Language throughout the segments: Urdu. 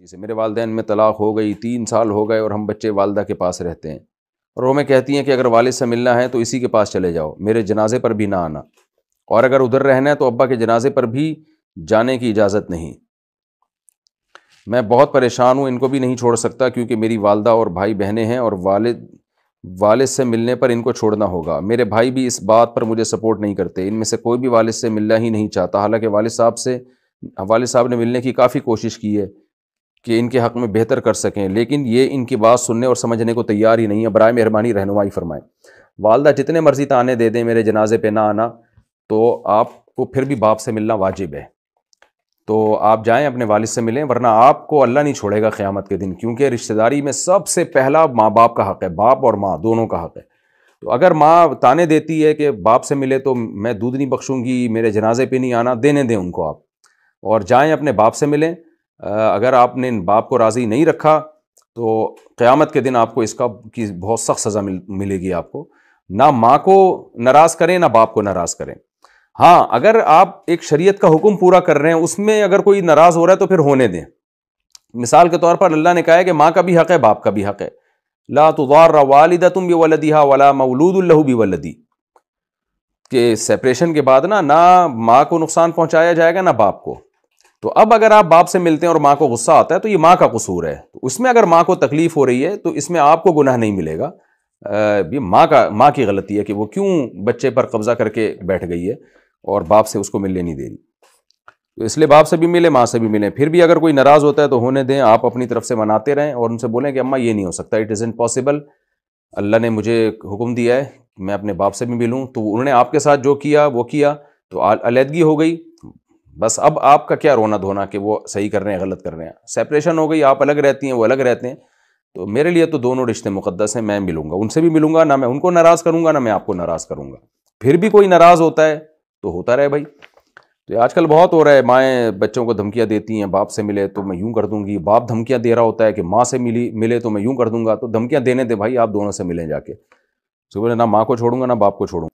جیسے میرے والدین میں طلاق ہو گئی، تین سال ہو گئے اور ہم بچے والدہ کے پاس رہتے ہیں۔ اور وہ میں کہتی ہیں کہ اگر والد سے ملنا ہے تو اسی کے پاس چلے جاؤ، میرے جنازے پر بھی نہ آنا۔ اور اگر ادھر رہنا ہے تو ابا کے جنازے پر بھی جانے کی اجازت نہیں۔ میں بہت پریشان ہوں، ان کو بھی نہیں چھوڑ سکتا کیونکہ میری والدہ اور بھائی بہنیں ہیں اور والد والد سے ملنے پر ان کو چھوڑنا ہوگا۔ میرے بھائی بھی اس بات پر مجھے سپورٹ نہیں کرتے۔ ان میں سے کوئی بھی والد سے ملنا ہی نہیں چاہتا۔ حالانکہ والد صاحب سے، والد صاحب نے ملنے کی کافی کوشش کی ہے۔ کہ ان کے حق میں بہتر کر سکیں، لیکن یہ ان کی بات سننے اور سمجھنے کو تیار ہی نہیں ہے۔ برائے مہربانی رہنمائی فرمائیں۔ والدہ جتنے مرضی تانے دے دیں، میرے جنازے پہ نہ آنا، تو آپ کو پھر بھی باپ سے ملنا واجب ہے۔ تو آپ جائیں اپنے والد سے ملیں، ورنہ آپ کو اللہ نہیں چھوڑے گا قیامت کے دن، کیونکہ رشتہ داری میں سب سے پہلا ماں باپ کا حق ہے، باپ اور ماں دونوں کا حق ہے۔ تو اگر ماں تانے دیتی ہے کہ باپ سے ملے تو میں دودھ نہیں بخشوں گی، میرے جنازے پہ نہیں آنا، دینے دیں ان کو آپ۔ اور جائیں اپنے باپ سے ملیں اگر آپ نے ان باپ کو راضی نہیں رکھا، تو قیامت کے دن آپ کو اس کا، کی بہت سخت سزا ملے گی آپ کو۔ نہ ماں کو ناراض کریں، نہ باپ کو ناراض کریں۔ ہاں اگر آپ ایک شریعت کا حکم پورا کر رہے ہیں، اس میں اگر کوئی ناراض ہو رہا ہے تو پھر ہونے دیں۔ مثال کے طور پر اللہ نے کہا ہے کہ ماں کا بھی حق ہے، باپ کا بھی حق ہے۔ لا تضار والدہ تم بھی ولدیہ ولا مولود اللہ بھی ولدی کہ سپریشن کے بعد نا، نہ ماں کو نقصان پہنچایا جائے گا، نہ باپ کو۔ تو اب اگر آپ باپ سے ملتے ہیں اور ماں کو غصہ آتا ہے تو یہ ماں کا قصور ہے۔ تو اس میں اگر ماں کو تکلیف ہو رہی ہے تو اس میں آپ کو گناہ نہیں ملے گا۔ یہ ماں کا، ماں کی غلطی ہے کہ وہ کیوں بچے پر قبضہ کر کے بیٹھ گئی ہے اور باپ سے اس کو ملنے نہیں دے رہی۔ تو اس لیے باپ سے بھی ملے، ماں سے بھی ملیں پھر بھی اگر کوئی ناراض ہوتا ہے تو ہونے دیں، آپ اپنی طرف سے مناتے رہیں اور ان سے بولیں کہ اماں یہ نہیں ہو سکتا اٹ از پاسبل اللہ نے مجھے حکم دیا ہے میں اپنے باپ سے بھی ملوں۔ تو انہوں نے آپ کے ساتھ جو کیا، وہ کیا۔ تو علیحدگی ہو گئی۔ بس اب آپ کا کیا رونا دھونا کہ وہ صحیح کر رہے ہیں، غلط کر رہے ہیں؟ سیپریشن ہو گئی، آپ الگ رہتی ہیں، وہ الگ رہتے ہیں۔ تو میرے لیے تو دونوں رشتے مقدس ہیں، میں ملوں گا، ان سے بھی ملوں گا، نہ میں ان کو ناراض کروں گا، نہ میں آپ کو ناراض کروں گا۔ پھر بھی کوئی ناراض ہوتا ہے تو ہوتا رہے بھائی۔ تو آج کل بہت ہو رہا ہے، مائیں بچوں کو دھمکیاں دیتی ہیں، باپ سے ملے تو میں یوں کر دوں گی، باپ دھمکیاں دے رہا ہوتا ہے کہ ماں سے ملی، ملے تو میں یوں کر دوں گا۔ تو دھمکیاں دینے دے بھائی، آپ دونوں سے ملیں جا کے۔ صبح نہ ماں کو چھوڑوں گا، نہ باپ کو چھوڑوں گا۔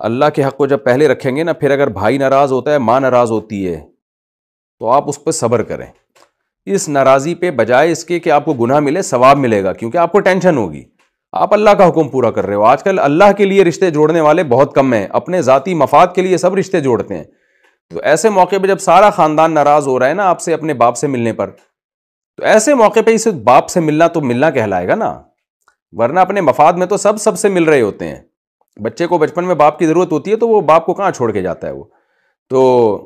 اللہ کے حق کو جب پہلے رکھیں گے نا، پھر اگر بھائی ناراض ہوتا ہے، ماں ناراض ہوتی ہے، تو آپ اس پہ صبر کریں۔ اس ناراضی پہ بجائے اس کے کہ آپ کو گناہ ملے، ثواب ملے گا، کیونکہ آپ کو ٹینشن ہوگی۔ آپ اللہ کا حکم پورا کر رہے ہو۔ آج کل اللہ کے لیے رشتے جوڑنے والے بہت کم ہیں۔ اپنے ذاتی مفاد کے لیے سب رشتے جوڑتے ہیں۔ تو ایسے موقع پہ جب سارا خاندان ناراض ہو رہا ہے نا آپ سے اپنے باپ سے ملنے پر، تو ایسے موقع پہ اسے باپ سے ملنا تو ملنا کہلائے گا نا۔ ورنہ اپنے مفاد میں تو سب سب سے مل رہے ہوتے ہیں۔ بچے کو بچپن میں باپ کی ضرورت ہوتی ہے تو وہ باپ کو کہاں چھوڑ کے جاتا ہے وہ؟ تو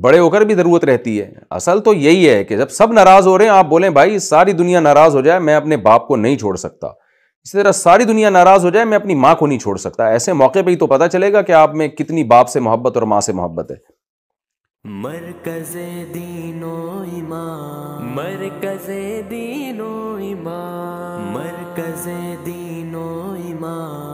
بڑے ہو کر بھی ضرورت رہتی ہے۔ اصل تو یہی ہے کہ جب سب ناراض ہو رہے ہیں، آپ بولیں، بھائی، ساری دنیا ناراض ہو جائے، میں اپنے باپ کو نہیں چھوڑ سکتا۔ اسی طرح ساری دنیا ناراض ہو جائے، میں اپنی ماں کو نہیں چھوڑ سکتا۔ ایسے موقع پہ ہی تو پتا چلے گا کہ آپ میں کتنی باپ سے محبت اور ماں سے محبت ہے۔ مرکز دین و ایمان۔ مرکز دین و ایمان۔ مرکز دین و ایمان۔